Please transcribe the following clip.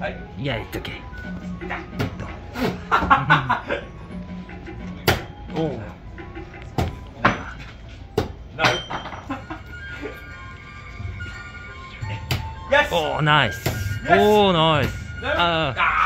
はいやっとけ。おう。おおナイス。おおナイス。ああ。